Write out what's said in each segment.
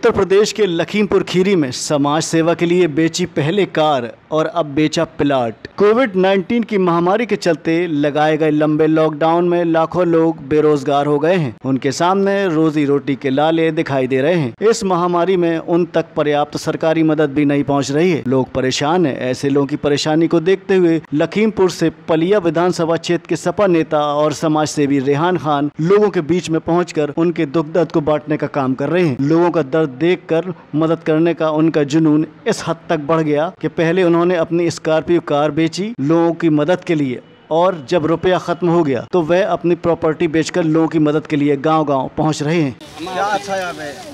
उत्तर प्रदेश के लखीमपुर खीरी में समाज सेवा के लिए बेची पहले कार और अब बेचा प्लाट। कोविड 19 की महामारी के चलते लगाए गए लंबे लॉकडाउन में लाखों लोग बेरोजगार हो गए हैं। उनके सामने रोजी रोटी के लाले दिखाई दे रहे हैं। इस महामारी में उन तक पर्याप्त सरकारी मदद भी नहीं पहुँच रही है। लोग परेशान हैं। ऐसे लोगों की परेशानी को देखते हुए लखीमपुर से पलिया विधानसभा क्षेत्र के सपा नेता और समाज सेवी रेहान खान लोगों के बीच में पहुंचकर उनके दुख दर्द को बांटने का काम कर रहे हैं। लोगों का दर्द देखकर मदद करने का उनका जुनून इस हद तक बढ़ गया कि पहले उन्होंने अपनी स्कॉर्पियो कार बेची लोगों की मदद के लिए और जब रुपया खत्म हो गया तो वह अपनी प्रॉपर्टी बेचकर लोगों की मदद के लिए गांव-गांव पहुँच रहे हैं। क्या अच्छा यहाँ पे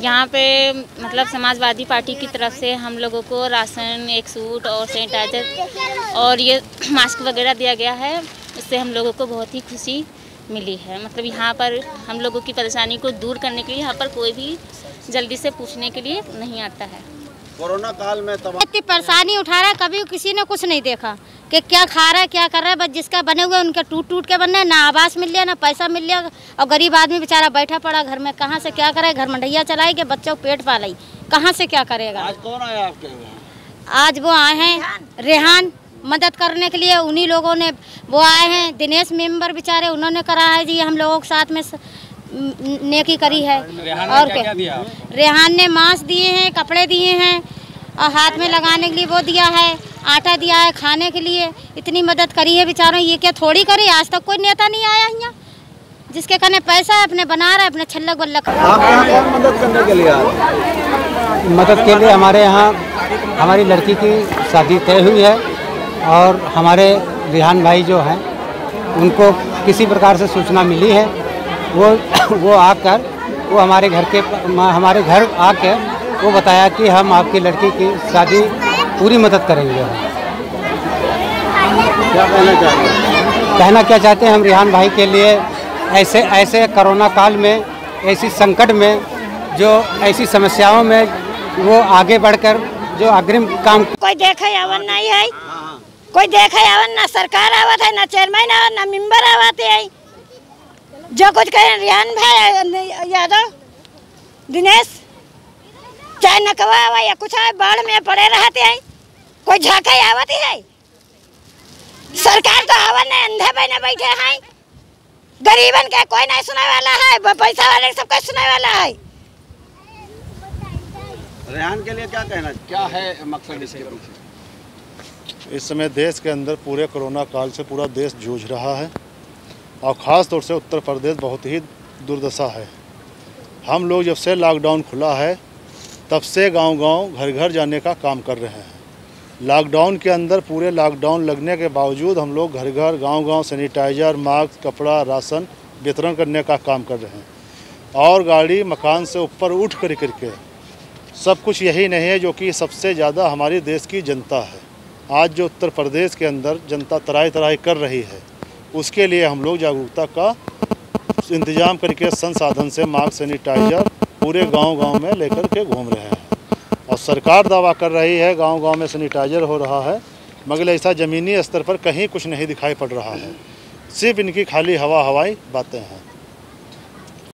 यहाँ पे मतलब समाजवादी पार्टी की तरफ़ से हम लोगों को राशन एक सूट और सैनिटाइजर और ये मास्क वगैरह दिया गया है। इससे हम लोगों को बहुत ही खुशी मिली है। मतलब यहाँ पर हम लोगों की परेशानी को दूर करने के लिए यहाँ पर कोई भी जल्दी से पूछने के लिए नहीं आता है। कोरोना काल में तमाम इतनी परेशानी उठा रहा है कभी किसी ने कुछ नहीं देखा कि क्या खा रहा है क्या कर रहा है बस जिसका बने हुए उनके टूट टूट के बनने ना आवास मिल लिया ना पैसा मिल लिया और गरीब आदमी बेचारा बैठा पड़ा घर में कहाँ से क्या करे घर मंडैया चलाई के बच्चों पेट पालाई कहाँ से क्या करेगा? आज कौन आया आपके आज वो आए हैं रेहान मदद करने के लिए उन्हीं लोगों ने वो आए हैं दिनेश मेंबर बेचारे उन्होंने करा है जी हम लोगों के साथ में नेकी करी है। और क्या? रेहान ने मांस दिए हैं कपड़े दिए हैं और हाथ में लगाने के लिए वो दिया है आटा दिया है खाने के लिए। इतनी मदद करी है बेचारों ये क्या थोड़ी करी? आज तक कोई नेता नहीं आया यहाँ जिसके कने पैसा है अपने बना रहा है अपने छल्लक बल्लक। आप यहाँ मदद करने के लिए मदद के लिए हमारे यहाँ हमारी लड़की की शादी तय हुई है। और हमारे रिहान भाई जो हैं उनको किसी प्रकार से सूचना मिली है वो वो आकर वो हमारे घर के हमारे घर आकर वो बताया कि हम आपकी लड़की की शादी पूरी मदद करेंगे। क्या कहना चाहेंगे? कहना क्या चाहते हैं हम रिहान भाई के लिए? ऐसे ऐसे कोरोना काल में ऐसी संकट में जो ऐसी समस्याओं में वो आगे बढ़कर जो अग्रिम काम कोई देखे आवन नहीं है? कोई देखे आवन ना सरकार आवत है, ना चेयरमैन आवत, ना मेंबर आवत है। जो कुछ कहे, रिहान भाई, यादव, दिनेश, चाहे नकवा आवा या कुछ आवे, बाढ़ में पड़े रहते हैं, कोई झाके आवत है? सरकार तो आवन नहीं अंधे बने बैठे हैं। गरीबन के कोई नहीं सुनाने वाला है पैसा वाले सबका सुनाने वाला है। रेहान के लिए क्या कहना, क्या है मकसद इसके पीछे? इस समय देश के अंदर पूरे कोरोना काल से पूरा देश जूझ रहा है और ख़ास तौर से उत्तर प्रदेश बहुत ही दुर्दशा है। हम लोग जब से लॉकडाउन खुला है, तब से गांव-गांव, घर-घर जाने का काम कर रहे हैं। लॉकडाउन के अंदर पूरे लॉकडाउन लगने के बावजूद हम लोग घर-घर, गांव-गांव सैनिटाइजर मास्क कपड़ा, राशन वितरण करने का काम कर रहे हैं। और गाड़ी, मकान से ऊपर उठ कर करके सब कुछ यही नहीं है जो कि सबसे ज़्यादा हमारे देश की जनता है। आज जो उत्तर प्रदेश के अंदर जनता तराई तराई कर रही है, उसके लिए हम लोग जागरूकता का इंतज़ाम करके संसाधन से मास्क सैनिटाइजर पूरे गांव-गांव में लेकर के घूम रहे हैं। और सरकार दावा कर रही है, गांव-गांव में सैनिटाइजर हो रहा है, मगर ऐसा ज़मीनी स्तर पर कहीं कुछ नहीं दिखाई पड़ रहा है। सिर्फ़ इनकी खाली हवा हवाई बातें हैं।